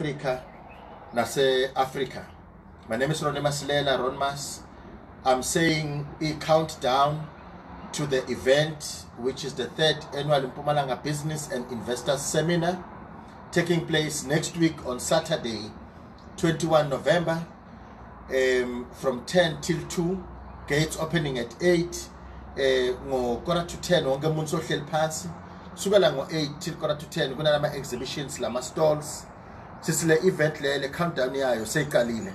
Africa nase-Africa. My name is Ronnie Masilela, Ronmas. I'm saying a countdown to the event, which is the third annual Mpumalanga Business and Investors Seminar, taking place next week on Saturday, 21 November, um, from 10 till 2, gates opening at 8, eh ngo quarter to 10 wonke umuntu sohleli phansi sukela ngo-8 till quarter to 10 kunalama exhibitions lama stalls sisile event le le countdown yayo seyiqalile.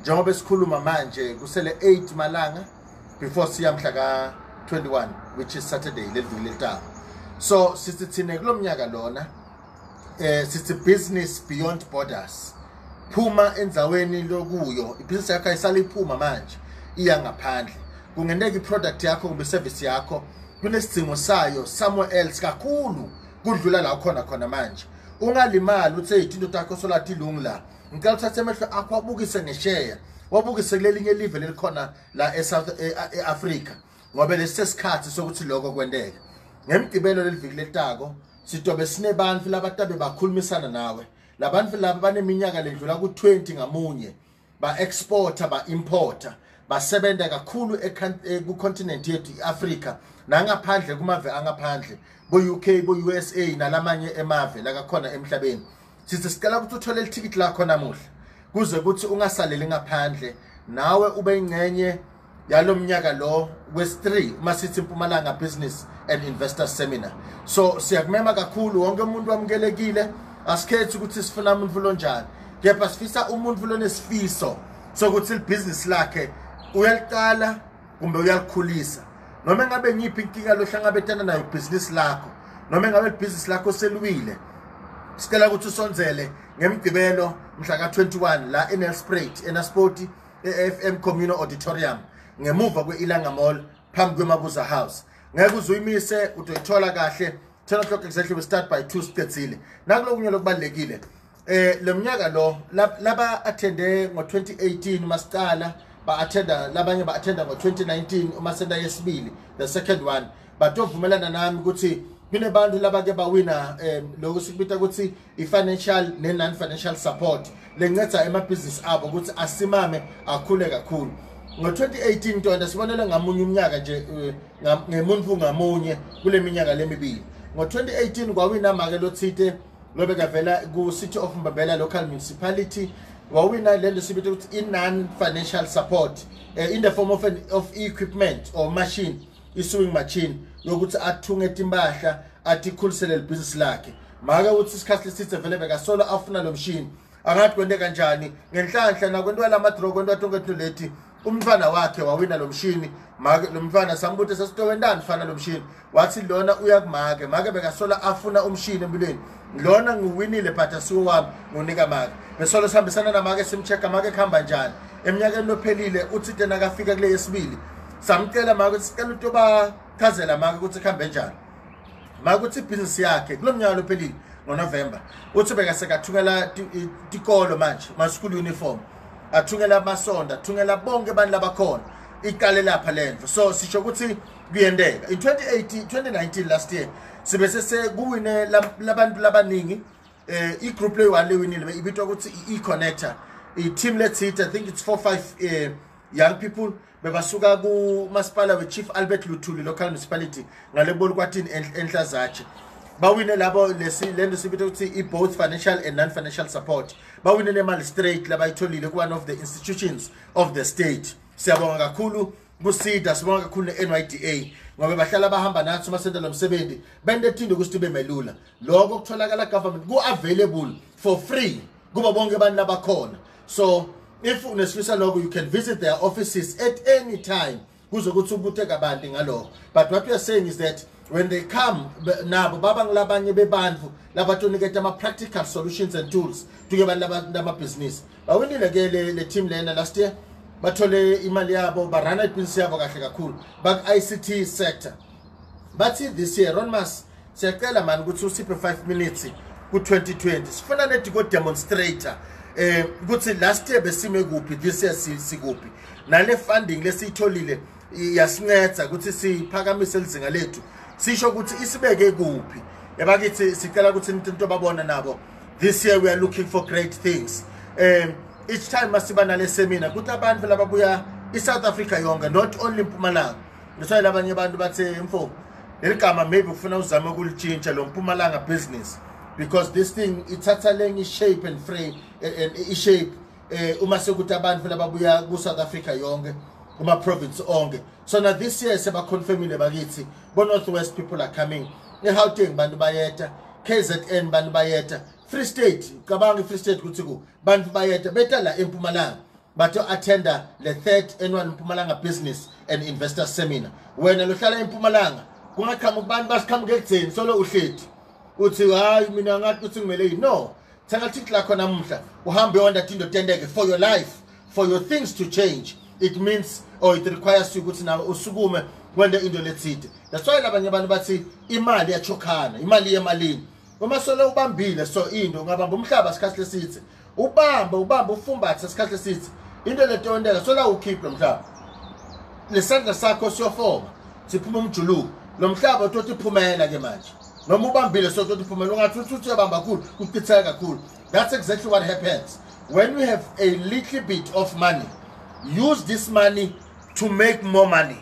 Njengoba esikhuluma manje kusele 8 malanga before siya mhla ka 21 which is saturday leliviki letaba so sithi thine kulomnyaka lona eh sithi business beyond borders. Phuma endzaweni lokuyo ibhizinisi yakho ayisala iphuma manje iya ngaphandle. Kungeneka iproduct yakho kumbe service yakho kunesidingo sayo somewhere else kakhulu kudlula la khona khona manje. Ungalimali uthe izinto takho solathi ilungu la. Ngicela uthathe emehlo akho wabukise ngesheya wabukise kulelinye live lelikhona la eSouth eAfrica ngoba lesisikhathi sokuthi lokho kwendeke ngemgcibelo leliviki letako sitobe sinebantu labatabe bakhulumisana nawe. Labantu laba baneminyaka ledlula ku20 ngamunye ba exporter ba importer basebenza kakhulu ku continent yethu iAfrica. Nangaphandle kumave angaphandle bo UK bo USA nalamanye emave la kakhona emhlabeni. Sithi sicela ukuthi uthole ithikithi lakho namuhla kuze ukuthi ungasaleli ngaphandle nawe ube ingcenye yalomnyaka lo wes3 uma sithi Mpumalanga Business and Investors Seminar. So siyakumema kakhulu wonke umuntu wamukelekile asikhethi ukuthi sifuna umuntu lonjani kepha sifisa umuntu lonesifiso sokuthi libusiness lakhe uyaliqala kumbe uyalikhulisa. Noma ngabe ngiphi inkinga lohlangabetana nayo ibhizinisi lakho noma ngabe ibhizinisi lakho selwile sicela ukuthi usonzele ngemgcibelo mhla ka21 la eNelspruit eNasport eFM Communal Auditorium ngemuva kweIlanga Mall phambi kwemabuza House. Ngeke uzuyimise utoyithola kahle. 10 o'clock exactly we start by 2 sicedzile. Nakulokunye lokubalekile eh lomnyaka lo laba attende ngo2018 masicala ba attenda labanye ba attenda ngo2019 uma senda yesibili the second one. Batovumelana nami ukuthi kunebantu labake bawina um lokho sikubita ukuthi i-financial ne-non financial support. Lenceda emabhizinisi abo ukuthi asimame akhule kakhulu. Ngo-2018 ntonda sibonele ngamunye umnyaka nje ngemuntu ngamunye kule minyaka lemibili ngo-2018 kwawina make lothite lobekavela ku-city of mbabela local municipality. Wawina lento sibitha ukuthi i-non financial support uh, in the form of, an, of equipment or machine i-sewing machine yokuthi athunge timpahla atikhulisele libhizinisi lakhe. Make ukuthi isikhathi lesithe vele bekasolo afuna lo mshini angathi kwente kanjani ngenhlanhla nakwentiwa lamadro kwentiwa tonke into leti umntwana wakhe wawina lo mshini lo mntwana sambuthe sesitowendani fana lo mshini. Wathi lona uya kumake make bekasola afuna umshini empilweni lona ngiwinile but asiwo wami ngunika make. Besolo sihambisana namake simcheck make kuhamba njani. Eminyakeni lophelile uthi tena akafika kule yesibili. Samcela make ukuthi sicela utoba chazela make ukuthi kuhambe njani. Make ukuthi ibhizinisi yakhe kulomnyaka lophelile ngoNovember uthi bekasekathungela tikolo manje ma school uniform. Athungela amasonda athungela bonke abantu labakhona. Iqale lapha lendvo so sisho ukuthi kuyendeka in 2018 2019 last year sibe sese kuwine labantu labaningi eh igroup leyo one lewinile ibitwa ukuthi i-connector i-team let's hit i think it's 4 5 uh, young people bebasuka kumasipala we-chief albert luthuli local municipality ngaleboli kwathini enhla zatshe bawine labo lento sibitha ukuthi i-both financial and non-financial support. Bawine nemali straight labayitholile ku-one of the institutions of the state. Siyabonga kakhulu kusida sibonga kakhulu ne-nyda ngoba bahlala bahamba nathi uma senza lo msebenzi bente thinde ukuthi tube melula. Lokho kutholakala government ku-available for free kuba bonke abantu labakhona so if unesifisa lokho you can visit their offices at any time. Kuzokuthi ubuthe kabanti ngalokho. But what we are saying is that when they come nabo baba ngilabanye bebantu labatoniketa ama-practical solutions and tools tuke bantu lamabhizinisi bawinile ke le team lena last year bathole imali yabo barana ibhizinisi yabo kahle kakhulu baku-ict sector. Bathi this year ronmas siyacela mani ukuthi usiphe 5 minutes ku-2020 sifuna nediko-demonstrator eh ukuthi last year besime kuphi this year sikuphi nale funding lesiyitholile yasinceda ukuthi siphakamise lizinga lethu. Sisho ukuthi isibeke kuphi. Yabakithi sicela ukuthi into babona nabo. This year we are looking for great things. Um each time masiba nale seminar kuthi abantu lababuya i-south africa yonke not only mpumalanga. Ngiswaye labanye abantu bathe mfo leli gama maybe ufuna uzame ukulitshintsha lo mpumalanga business. Because this thing ithatha lenye i-shape and frame and i-shape eh uma sekuthi abantu lababuya ku-south africa yonke. Kuma-province onke. So now this year sebaconfirmile bakithi bo-northwest people are coming. Egauteng bantu bayeta kzn bantu bayeta free state cabanga i-free state kuthi ku bantu bayeta beta la empumalanga. Bato-attenda le third annual mpumalanga business and investor seminar. Wena lohlala empumalanga kungaqhamuka abantu basiqhamuke ekutheni solo uhleti. Uthi hayi mina ngathi ukuthi ngimele yini? No. Thenga thikithi lakho namuhla uhambe uyonda into tendeke for your life for your things to change it means or it requires you ukuthi nawe usukume wende into lethide that's why labanye abantu bathi imali yachokhana imali yemalini. Uma sole ubambile so into ungabamba umhlaba sikhathi lesithi ubamba ubamba ufumbathe sikhathi lesithi into letondeka sola ukhiphe mhlaba lesandla sakho siyofoma siphuma umjuluko. Lo mhlaba utothi iphumela ke manje. Noma ubambile so utothi iphumela ungathi uthi uyabamba kakhulu kuchitheka kakhulu. That's exactly what happens. When we have a little bit of money use this money to make more money.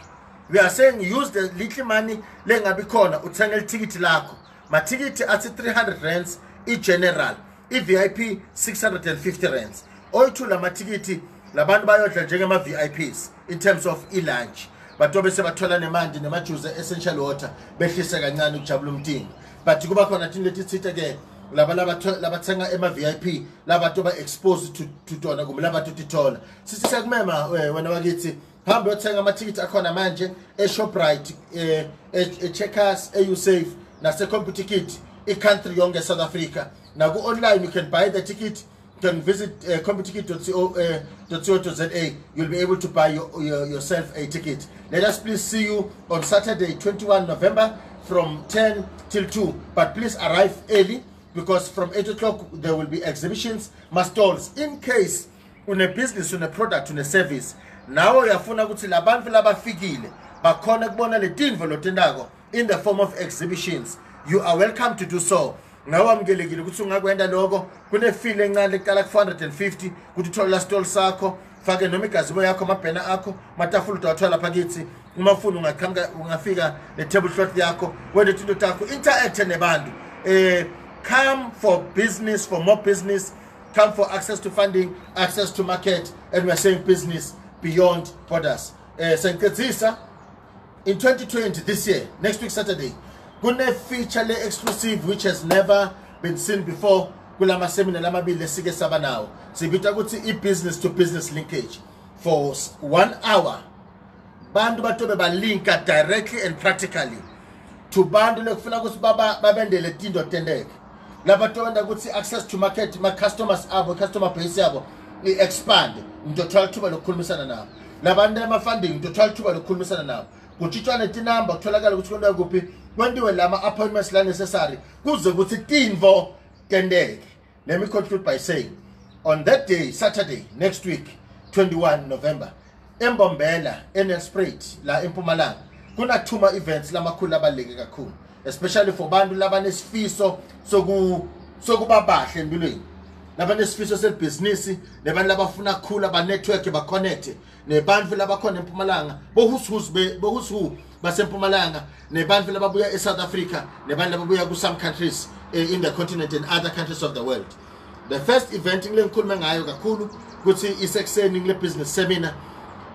We are saying use the little money lengabi khona uthenga ithikithi lakho. Mathikithi athi 300 rands i-general i-vip 650 rands. Oyi-two lamathikithi labantu bayodla njengema-vips in terms of i-lunch. Batobe sebathola nemandi nemajuze essential water behlise kancane ukujabula umtingo but kuba khona thini leti sithe-ke laba labathenga ema-vip labantu ba-exposed to, to tona kumbe labantu tithola sithi siyakumema eh, wena wakithi hambe uyothenga amathikithi akhona manje eshoprite eh, echeckers e-usafe nase-computer kit i-country yonke e-south africa. Na naku-online you can buy the ticket you can visit uh, computerkit.co.za uh, you'll be able to buy your, your, yourself a ticket. Let us please see you on saturday 21 november from 10 till 2 but please arrive early because from 8 o'clock there will be exhibitions ma-stalls in case une-business une-product une-service nawe uyafuna ukuthi labantu labafikile bakhona kubona le tinvo lotendako in the form of exhibitions. You are welcome to do so. Nawe wamukelekile ukuthi ungakwenda lokho kune-feel encane leqala ku-450 ukuthi uthole la stall sakho fake noma igazibo yakho amabhena akho matafula udawathola lapha kithi uma ufuna ungafika ne-table cloth yakho wende tinto takho interact nebantu. Um come for business for more business come for access to funding access to market and we're saying business beyond borders. Uh, Sengicedzisa in 2020 this year next week saturday kune-feature le-exclusive which has never been seen before kulama seminar lamabili esike saba nawo sibita ukuthi i-business to business linkage. For one hour bantu batobe balinka directly and practically to bantu lekufuna ukuthi babendele tinto tendeke labatobenda ukuthi access to market ma-customers abo customer base yabo i-expand. Ngitothola ithuba lokukhulumisana nabo. Labantu ema-funding ngitothola ithuba lokukhulumisana nabo. Kutshitshwa netinamba kutholakala ukuthi kwentiwe kuphi kwentiwe lama-appointments la necessary kuze ukuthi tinvo tendeke. Let me conclude by saying on that day saturday next week 21 november embombela enelsprat la empumalanga kunathuma events lamakhulu abaluleke kakhulu especially for bantu labanesifiso sokuba bahle empilweni. Labanesifiso sebhizinisi nebantu labafuna kukhula banetwork baconnecte. Nebantu labakhona empumalanga bohusuhu basempumalanga nebantu lababuya e-south africa nebantu lababuya ku-some countries uh, in the continent and other countries of the world. The first event ngile ngikhulume ngayo kakhulu ukuthi isekuseni ngile business seminar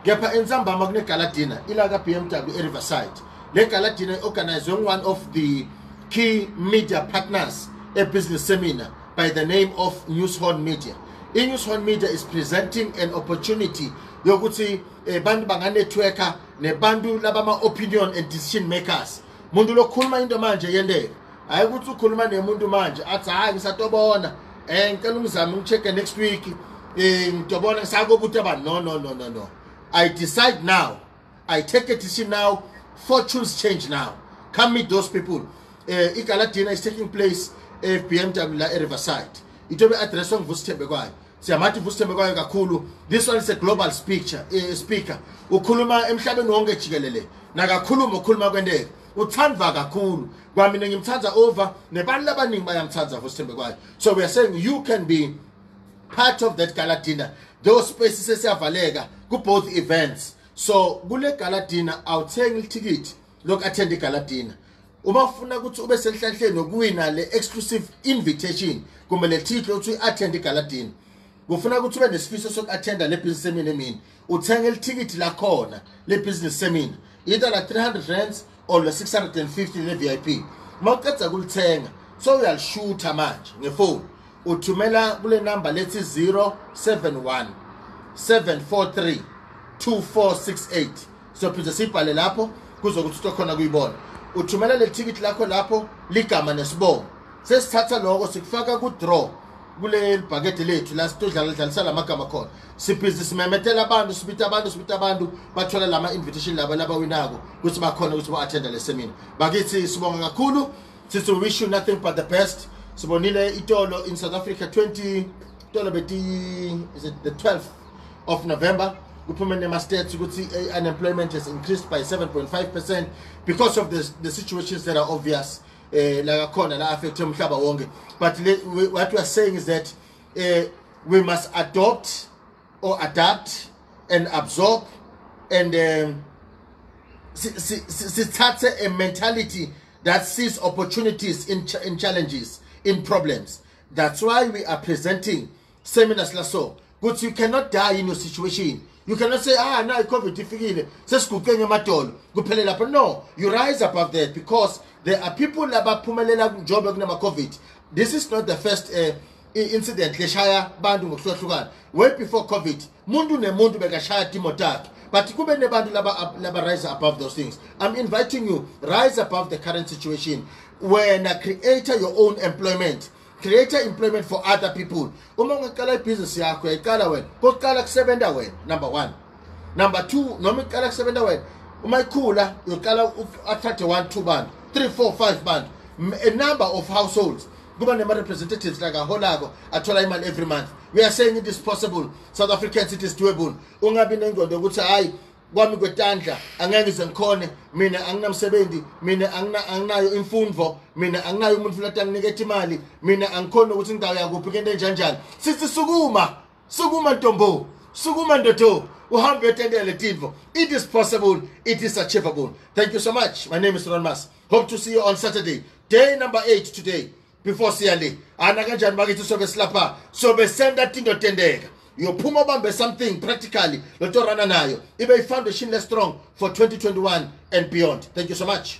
kepha entsambama kunegaladina ila ka-bmw e-riverside. Le galadina i-organizwe one of the key media partners a business seminar by the name of newshorn media. I-newshorn media is presenting an opportunity yokuthi eh, bantu banganetworka nebantu labama-opinion and decision makers. Muntu lokhuluma into manje yendeka hayi ukuthi ukhuluma nemuntu manje athi hayi ngisatobona. Um ngicela ungizame ngi-check-e next week. Um ngitobona ngisakobuthi abantu no no no no no. I decide now. I take a decision now fortunes change now. Come meet those people. Uh, igaladina is taking place e-bmw la e-riverside. Itobe addresswa ngivusithembe kwayo siyamathi vusithembe kwayo kakhulu. This one is a global speaker, uh, speaker. Ukhuluma emhlabeni wonke jikelele. Nakakhuluma ukhuluma kwenteke uthandwa kakhulu. Kwamina ngimthanda over nebantu abaningi bayamthanda for sithembe kwayo so we are saying you can be part of that gala dinner those spaces sesiyavaleka ku both events. So kule gala dinner awuthengi iticket loku attend igala dinner uma ufuna ukuthi ube senhlanhleni nokuwina le exclusive invitation kumbe le title ukuthi attend igala dinner kufuna ukuthi ube nesifiso soku-attenda le business seminar emini. Uthenge ilithikithi lakhona le business seminar either la 300 rands or la 650 le-vip uma uceda kulithenga so uyalishutha manje ngefoni. Uthumela kule number lethi 071 743 2468 sophinde siyibhale lapho kuzokuthi utokhona kuyibona. Uthumela le thikithi lakho lapho ligama nesibongo. Sesithatha lokho sikufaka ku-draw kule bhakede lethu la sitodlala dlalisa lamagama khona. Sibhizi simemetela abantu sibita abantu sibita abantu bathola lama invitation labo labawinako ukuthi bakhona ukuthi ba-attenda le seminar. Bakithi sibonga kakhulu sithi wish you nothing but the best. Sibonile itolo in south africa 20 itolo beti is it the 12th of november kuphume nema-stats ukuthi eh, unemployment has increased by 7.5 percent because of the, the situations that are obvious eh la khona la affect umhlaba wonke. But we, what we are saying is that eh, we must adopt or adapt and absorb and um, a mentality that sees opportunities in, ch in challenges in problems. That's why we are presenting seminars la ukuthi you cannot die in your situation you cannot say ah na i-covid ifikile sesiguqe ngemadolo kuphele lapho no you rise above that because there are people labaphumelela njengoba kunama-covid this is not the first uh, i- incident. Leshaya bantu ngokuhlukahlukana. Way before covid muntu nemuntu bekashaya timoto yakhe but kube nebantu laba, laba rise above those things. I'm inviting you rise above the current situation. Wena creator your own employment creator employment for other people. Uma ungaqala ibhizinisi yakho yayiqala wena kokuqala kusebenza wena number one. Number two noma iqala kusebenza wena uma ikhula uyoqala athathe one two bantu three four five bantu a number of households. Kuba nema-representatives like aholako athola imali every month. We are saying it is possible. South africans it is doable. Ungabi nengqondo yokuthi hayi kwami kwetandla angeke ngize ngikhone. Mina anginamsebenzi mina angina- anginayo imfundo mina anginayo umuntu futhi anginikethe imali mina angikhoni ukuthi ngidawuya kuphi kento enjanjani sithi sukuma sukuma ntombo sukuma ndodo uhambe uyotendela le tinto it is possible it is achievable. Thank you so much. My name is ron mas. Hope to see you on saturday. Day number 8 today before siya le. Ana kanjani bakithi sobe silapha? Sobe senda tinto tendeka uyophuma ubambe something practically lotorana nayo. Ibe i-foundation le strong for 2021 and beyond. Thank you so much